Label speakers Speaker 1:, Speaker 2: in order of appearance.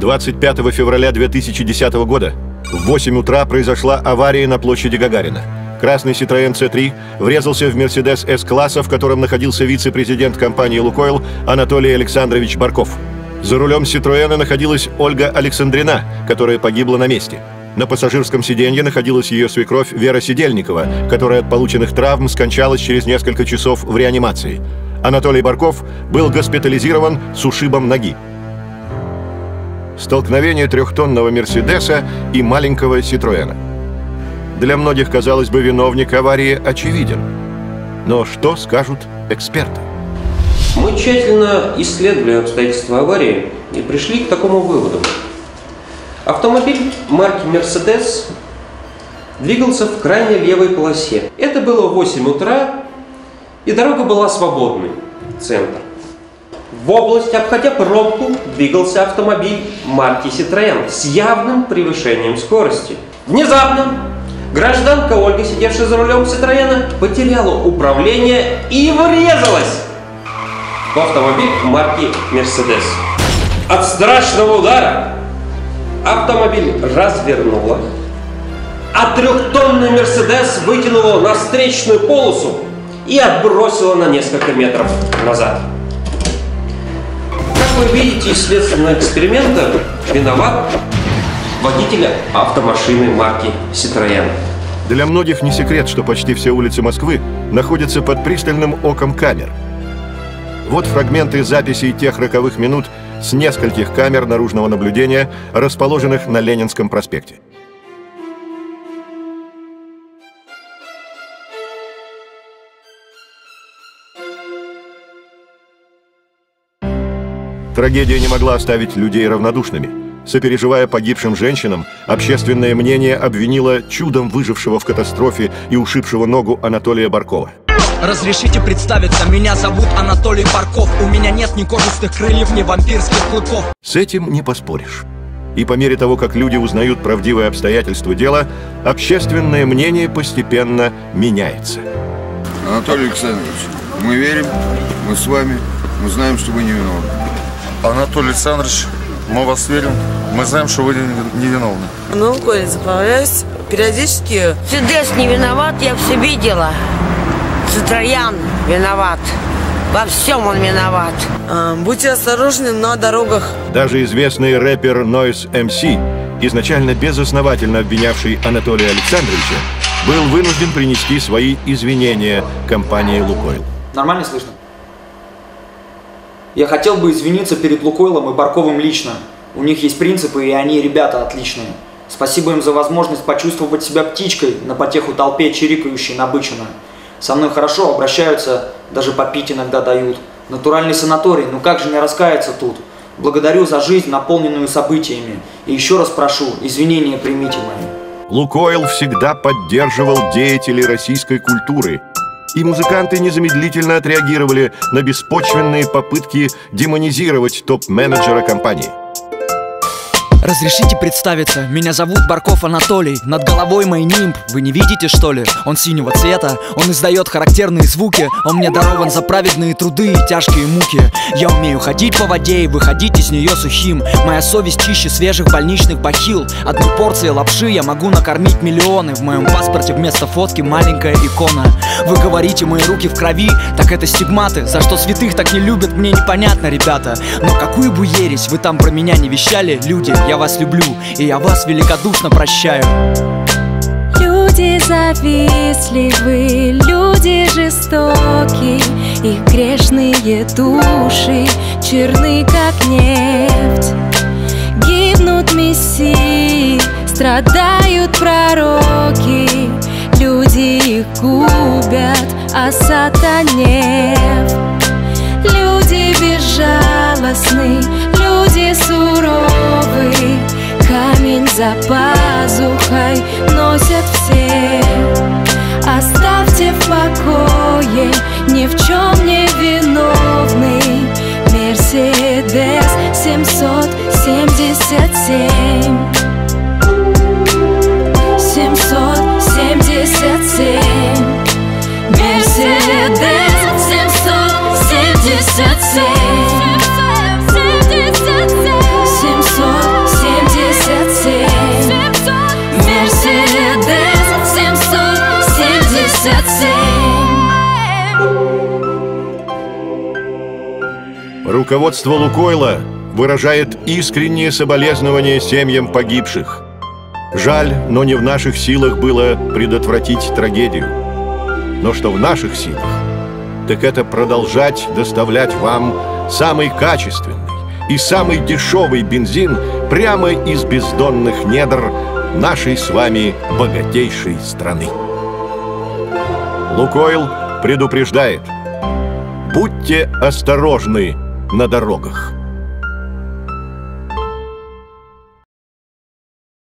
Speaker 1: 25 февраля 2010 года в 8 утра произошла авария на площади Гагарина. Красный Citroёn C3 врезался в Mercedes S-класса, в котором находился вице-президент компании «Лукойл» Анатолий Александрович Барков. За рулем Citroёна находилась Ольга Александрина, которая погибла на месте. На пассажирском сиденье находилась ее свекровь Вера Сидельникова, которая от полученных травм скончалась через несколько часов в реанимации. Анатолий Барков был госпитализирован с ушибом ноги. Столкновение трехтонного «Мерседеса» и маленького «Ситроэна». Для многих, казалось бы, виновник аварии очевиден. Но что скажут эксперты?
Speaker 2: Мы тщательно исследовали обстоятельства аварии и пришли к такому выводу. Автомобиль марки Mercedes двигался в крайне левой полосе. Это было 8 утра, и дорога была свободной. Центр. В область, обходя пробку, двигался автомобиль марки Citroёn с явным превышением скорости. Внезапно гражданка Ольга, сидевшая за рулем Citroёна, потеряла управление и врезалась в автомобиль марки Mercedes. От страшного удара автомобиль развернуло, а трехтонный Мерседес вытянуло на встречную полосу и отбросило на несколько метров назад. Вы видите из следственного эксперимента, виноват водителя автомашины марки Citroёn.
Speaker 1: Для многих не секрет, что почти все улицы Москвы находятся под пристальным оком камер. Вот фрагменты записей тех роковых минут с нескольких камер наружного наблюдения, расположенных на Ленинском проспекте. Трагедия не могла оставить людей равнодушными. Сопереживая погибшим женщинам, общественное мнение обвинило чудом выжившего в катастрофе и ушибшего ногу Анатолия Баркова.
Speaker 3: Разрешите представиться, меня зовут Анатолий Барков У меня нет ни кожистых крыльев, ни вампирских клыков
Speaker 1: С этим не поспоришь. И по мере того, как люди узнают правдивые обстоятельства дела, общественное мнение постепенно меняется.
Speaker 4: Анатолий Александрович, мы верим, мы с вами, мы знаем, что вы невиновны.
Speaker 5: Анатолий Александрович, мы вас верим, мы знаем, что вы невиновны.
Speaker 6: Ну, Коля, заправляюсь периодически.
Speaker 7: Мерседес не виноват, я все видела. Цитроян виноват. Во всем он виноват.
Speaker 6: А, будьте осторожны на дорогах.
Speaker 1: Даже известный рэпер Noise MC, изначально безосновательно обвинявший Анатолия Александровича, был вынужден принести свои извинения компании «Лукойл».
Speaker 8: Нормально слышно? Я хотел бы извиниться перед Лукойлом и Барковым лично. У них есть принципы, и они ребята отличные. Спасибо им за возможность почувствовать себя птичкой на потеху толпе, чирикающей набыченно. Со мной хорошо обращаются, даже попить иногда дают. Натуральный санаторий, ну как же не раскаяться тут? Благодарю за жизнь, наполненную событиями. И еще раз прошу, извинения примите мои.
Speaker 1: Лукойл всегда поддерживал деятелей российской культуры. И музыканты незамедлительно отреагировали на беспочвенные попытки демонизировать топ-менеджера компании.
Speaker 3: Разрешите представиться, меня зовут Барков Анатолий. Над головой мой нимб, вы не видите что ли? Он синего цвета, он издает характерные звуки. Он мне дарован за праведные труды и тяжкие муки. Я умею ходить по воде и выходить из нее сухим. Моя совесть чище свежих больничных бахил. Одной порции лапши я могу накормить миллионы. В моем паспорте вместо фотки маленькая икона. Вы говорите, мои руки в крови, так это стигматы. За что святых так не любят, мне непонятно, ребята. Но какую бы ересь вы там про меня не вещали, люди я вас люблю, и я вас великодушно прощаю.
Speaker 9: Люди завистливы, люди жестоки, их грешные души черны, как нефть. Гибнут мессии, страдают пророки, люди их губят, а сатанев. Люди безжалостны, за пазухой носят все. Оставьте в покое ни в чем не виновный Мерседес 777 777
Speaker 1: Руководство Лукойла выражает искреннее соболезнование семьям погибших. Жаль, но не в наших силах было предотвратить трагедию. Но что в наших силах, так это продолжать доставлять вам самый качественный и самый дешевый бензин прямо из бездонных недр нашей с вами богатейшей страны. Лукойл предупреждает. Будьте осторожны на дорогах.